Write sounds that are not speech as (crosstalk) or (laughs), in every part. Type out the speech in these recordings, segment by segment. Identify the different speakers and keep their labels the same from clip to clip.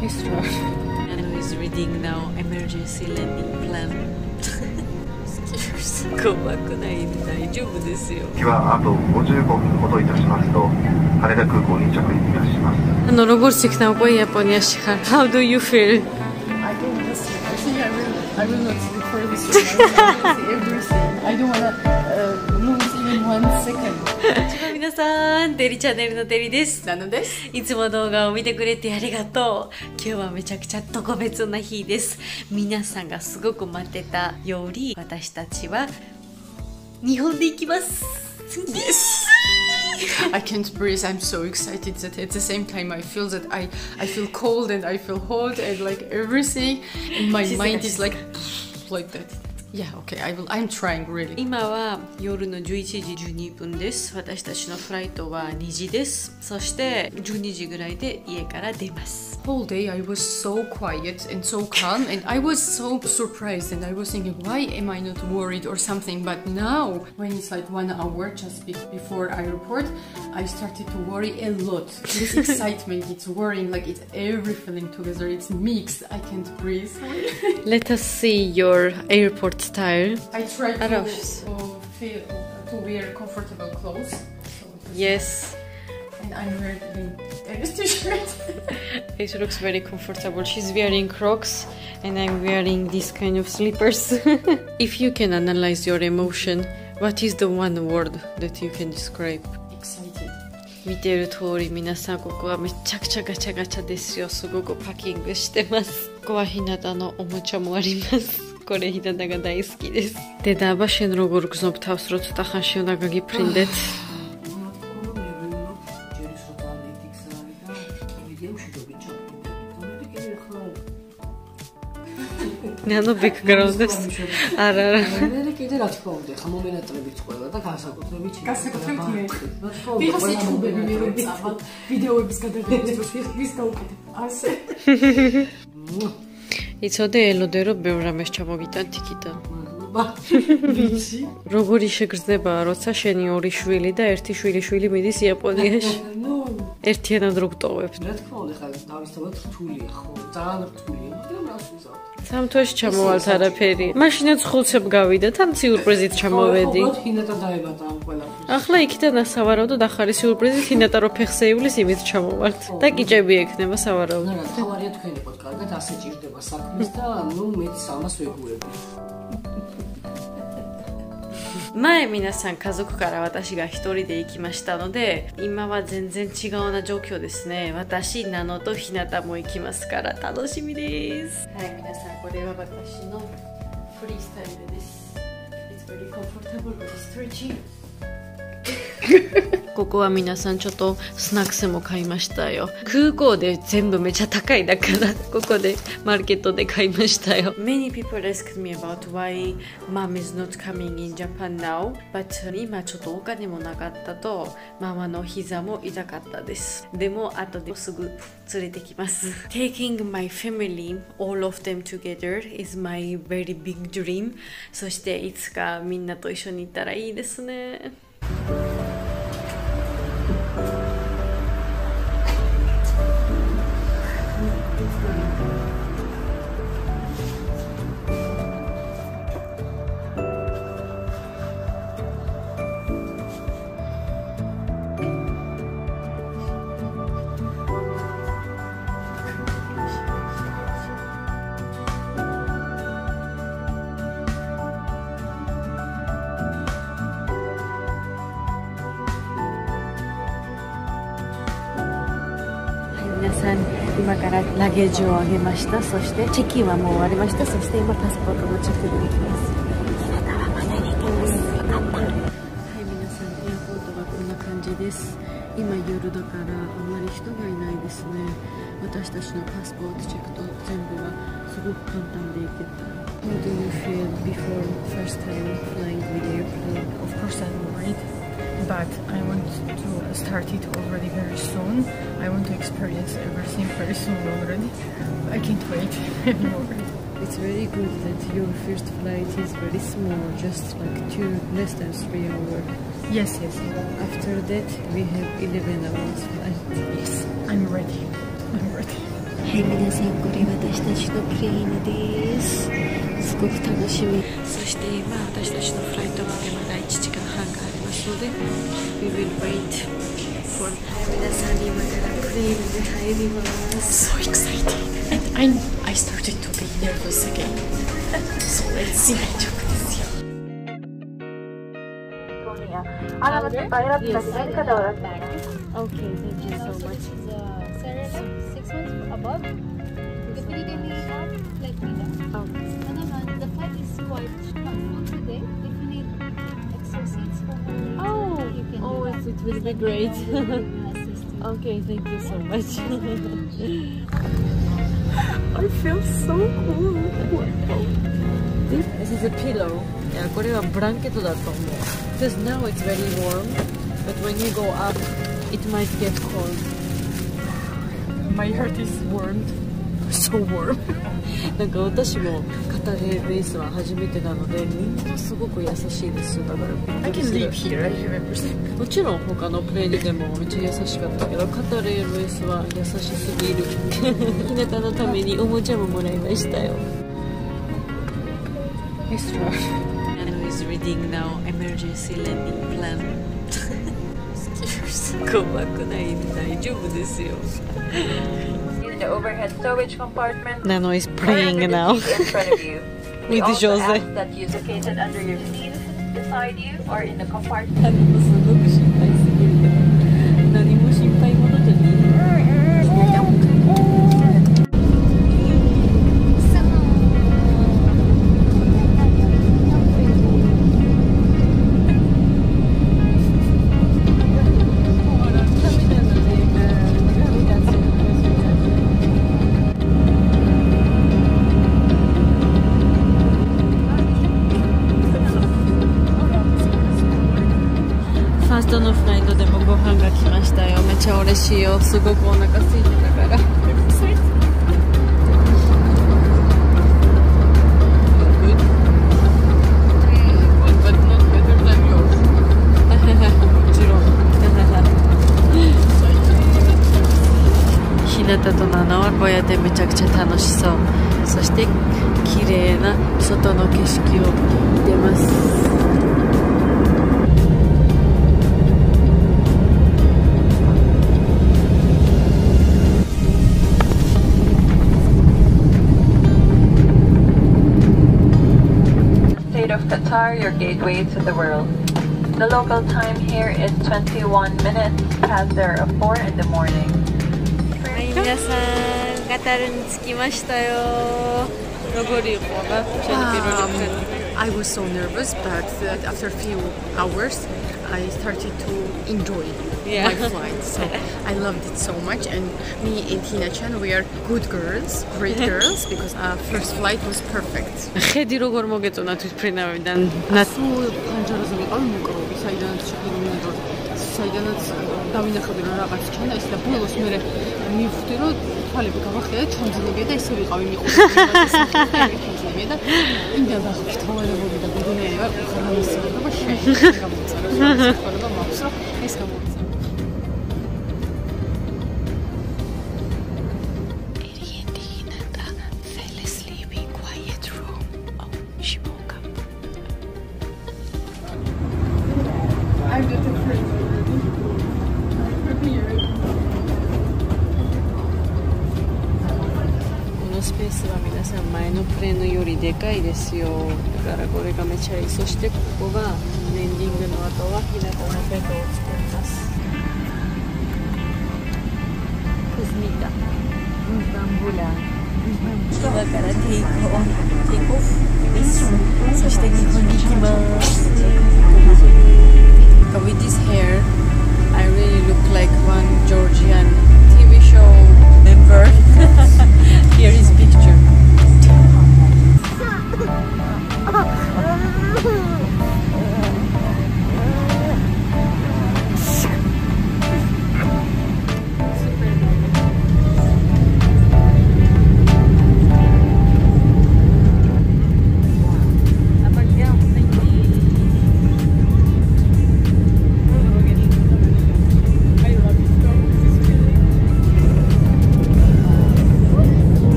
Speaker 1: He's strong.
Speaker 2: And who is reading now emergency landing plan. くないで大丈夫ですよ。
Speaker 3: あ、の、ロゴスティックな覚えやっぱりやし
Speaker 2: か。How do you feel?
Speaker 1: I don't miss it. I think I will, will not sleep for this. I will see you. I don't wanna.
Speaker 2: 皆さんデリチャンネルのデリです
Speaker 1: なのです。
Speaker 2: いつも動画を見てくれてありがとう今日はめちゃくちゃ特別な日です皆さんがすごく待ってたより私たちは日本で行きます
Speaker 1: Yes. I can't breathe. I'm so excited that at the same time I feel that I I feel cold and I feel hot and like everything. And my mind is like like that. Yeah. Okay. I will. I'm trying really.
Speaker 2: 今は夜の11時12分です私たちのフライトは2時ですそして12時ぐらいで家から出ます
Speaker 1: whole day I was so quiet and so calm and I was so surprised and I was thinking why am I not worried or something but now when it's like one hour just be- before airport I started to worry a lot this (laughs) excitement it's worrying like it's everything together it's mixed I can't breathe
Speaker 2: Let us see your airport style
Speaker 1: I tried to,
Speaker 2: Aros.
Speaker 1: uh, feel, to wear comfortable clothes so
Speaker 2: Yes
Speaker 1: and I'm wearing a t-shirt (laughs)
Speaker 2: It looks very comfortable. She's wearing Crocs and I'm wearing these kind of slippers. (laughs) if you can analyze your emotion, what is the one word that you can describe?
Speaker 1: excited
Speaker 2: 見てる通り皆さんここはめちゃくちゃガチャガチャですよすごくパッキングしてますここはひなたのおもちゃもあります (laughs) კორეიდან და გადაისკიდეს. დედაბა შენ როგორ გზნობ თავს რო ცოტა ხანში უნდა გაგიფრინდეთ? (sighs) ნანო ბექგრაუნდებს არა არა
Speaker 4: მე კიდე რა თქმა უნდა ხა მომენატრებით ყველა და განსაკუთრებით
Speaker 1: განსაკუთრებით მე.
Speaker 4: რა თქმა უნდა ვიღას
Speaker 1: იჩუბები მე რომ წავა ვიდეოების გადაღების დროს ვის გაუკეთებ. ასე. (laughs) (laughs)
Speaker 2: იცოდე ელოდე რომ ბევრ რამეს ჩამოგიტან თიკიდან
Speaker 4: მადლობა ვიცი
Speaker 2: როგორი შეგრძნება როცა შენი ორი შვილი და ერთი შვილი შვილი მიდის იაპონიაში? (laughs)
Speaker 4: ნუ
Speaker 2: ერთიანად რო გტოვებთ
Speaker 4: რა თქმა უნდა ხა დავისწავლოთ რთულია ხო ძალიან რთულია მაგრამ რას ვიზავ
Speaker 2: სამთვეში ჩამოვალთ არაფერი. მაშინაც ხულცებ გავიდა თან სიურპრიზით ჩამოვედი.
Speaker 4: ჰინატა დაებატა ამ ყველაფერს
Speaker 2: ახლა იქიდან ასავარაუდოდ ახალი სიურპრიზით ჰინატა რო ფეხს ეივლის იმით ჩამოვალთ და კიჭები ექნება სავარაუდოდ.
Speaker 4: რა თავარია თქვენ იყოთ კარგად ასე ჭირდება საქმის და ნუ მეც ამას ვეგუები
Speaker 2: 前皆さん家族から私が一人で行きましたので今は全然違うな状況ですね。私なのとひなたも行きますから。楽しみです。はい皆さんこれは私のフリースタイルです。It's very comfortable with stretchy (laughs) ここは皆さんちょっとスナックスも買いましたよ。空港で全部めちゃ高いだから (laughs) ここでマーケットで買いましたよ。Many people asked me about why mom is not coming in Japan now but 今ちょっとお金もなかったとママの膝も痛かったです。でも後ですぐ連れてきます。(laughs) Taking my family all of them together is my very big dream そしていつかみんなと一緒に行ったらいいですね皆さん今からラゲージを上げました。そしてチェキンはもう終わりました。そして今パスポートのチェックに行きます。ひなたはまだ入れてます。よかった。はい皆さんエアポートはこんな感じです。今夜だからあんまり人がいないですね。私たちのパスポートチェックと全部はすごく簡単で行けた。How do you feel before first time flying with airplane?
Speaker 1: Of course I'm worried, but I want start it already very soon. I want to experience everything very soon already. I can't wait (laughs) anymore.
Speaker 2: It's very good that your first flight is very small, just like two, less than three hours.
Speaker 1: Yes, yes, yes.
Speaker 2: After that, we have 11 hours flight.
Speaker 1: Yes, I'm ready. I'm ready.
Speaker 2: はい皆さんこれ私たちのプレインですす ごく楽しみそして今私たちのフライトまでまだ1時間半がありますので We will wait for 皆さんに今からプレインで入ります
Speaker 1: So exciting. And I, I started to be nervous again. so let's see. 大丈夫ですよ。
Speaker 5: あなた選ぶだけ何かではなくて
Speaker 2: Okay thank you so much
Speaker 6: six months above.
Speaker 2: it, it will be great. (laughs)
Speaker 6: We will assist you.
Speaker 2: okay, thank you so much. (laughs) I feel so cool. This is a pillow. いやこれはブランケットだと思う。Because now it's very warm, but when you go up, it might get cold.
Speaker 1: My heart is warmed. So warm. (laughs)
Speaker 2: なんか私も肩レースは初めてなのでみんなすごく優しいですだから。
Speaker 1: I can live here, I remember.
Speaker 2: もちろん他のプレイでもめっちゃ優しかったけど肩レースは優しすぎる。(laughs) ひなたのためにおもちゃももらいましたよ. Nano is reading now emergency landing plan. (laughs) 怖くない。大丈夫ですよ
Speaker 5: In the overhead stowage compartment
Speaker 2: Nano is praying now
Speaker 5: in front of you. (laughs) We
Speaker 2: With
Speaker 5: also
Speaker 2: Jose.
Speaker 5: ask that you located under your seat beside you or in the compartment (laughs)
Speaker 2: ちゃ嬉しいよ。すごくお腹空いてたから。
Speaker 1: But not better than yours.
Speaker 2: もちろん。ひなたとナナはこうやってめちゃくちゃ楽しそうそして綺麗な外の景色を見てます
Speaker 5: State of Qatar, your gateway to the world. The local time here is 21 minutes past 04 in the morning.
Speaker 2: はい皆さんカタールに着きましたよロゴリューもが
Speaker 1: Um, I was so nervous, but uh, after a few hours, I started to enjoy
Speaker 2: Yeah.
Speaker 1: my flight. So I loved it so much. And me and Tina Chan, we are good girls, great (laughs) girls, because our first flight was perfect.
Speaker 2: ხედი როგორ მოგეწონა თვით ფრინავიდან ნაც
Speaker 1: სულ ფანჯარაზე ვიყავი მოკროვი, საიდანაც შეგვიძლია საიდანაც დავინახავდი რომ რაღაც ჩანდა ის და ბოლოს მე მივხვდი რომ თვალები გავახია ჩამძლებია და ისე ვიყავი მიყურე და იმდა დახშთავარებული და გუნდნელი ვარ ხარ ამის შეიძლება შეიძლება გამოწერო ეს
Speaker 2: გამოწერო でかいですよ。だからこれがめちゃいい。そしてここがレンディングの後は日向のベッドを作ります。クスミタ。ガンブランだからテイクオ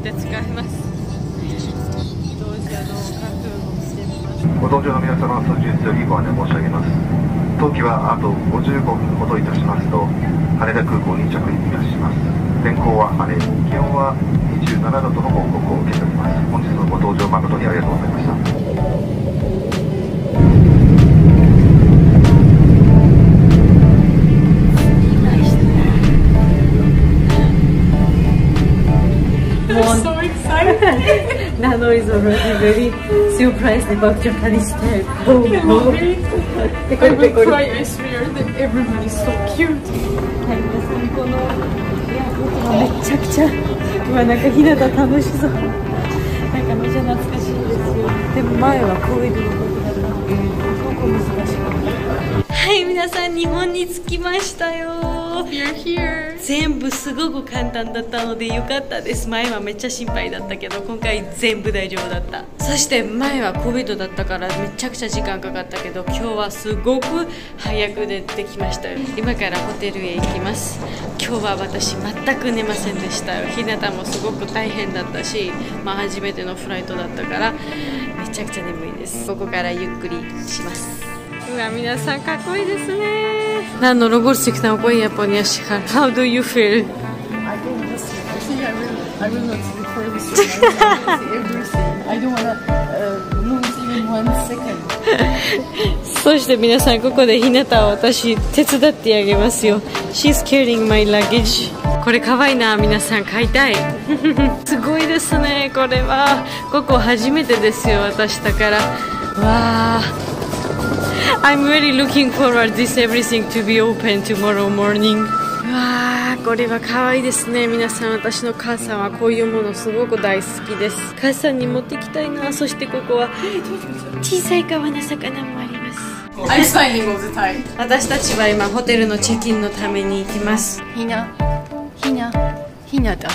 Speaker 2: って使います。当時あのカートゥーンをしてみます
Speaker 3: ご搭乗の皆様数日よりご案内申し上げます。当機はあと55分ほどいたしますと羽田空港に着陸いたします。天候は晴れ気温は27度との報告を受けております。本日のご搭乗誠にありがとうございまし
Speaker 2: already very surprised about Japanese style. Oh, oh.
Speaker 1: I will cry, I swear that everyone is so cute.
Speaker 2: はい、皆さんこのめちゃくちゃうわなんかひなた楽しそうなんかめちゃ懐かしいですよでも前はこういうのことだったのですごく難しかったはい皆さん日本に着きましたよ.全部すごく簡単だったのでよかったです。前はめっちゃ心配だったけど今回全部大丈夫だった。そして前は COVID だったからめちゃくちゃ時間かかったけど今日はすごく早く出てきましたよ。今からホテルへ行きます。今日は私全く寝ませんでしたよ。日向もすごく大変だったしまあ初めてのフライトだったからめちゃくちゃ眠いです。ここからゆっくりします。うわ皆さんかっこいいですね。何のロゴスティックなお声やぽにゃしか How do you feel?
Speaker 1: I don't listen. I think I will, I will not record this one. I will see everything. I don't wanna uh, lose even one second.
Speaker 2: そして皆さんここでひなたを私手伝ってあげますよ She's carrying my luggage これかわいいな皆さん買いたいすごいですねこれはここ初めてですよ私だからわあ I'm really looking forward this everything to be open tomorrow morning. わ、これは可愛いですね。皆さん私の母さんはこういうものすごく大好きです。母さんに持ってきたいな。そしてここは小さい川の魚もあります。私たちは今ホテルのチェキンのために行きます。
Speaker 1: ひなひなひなだ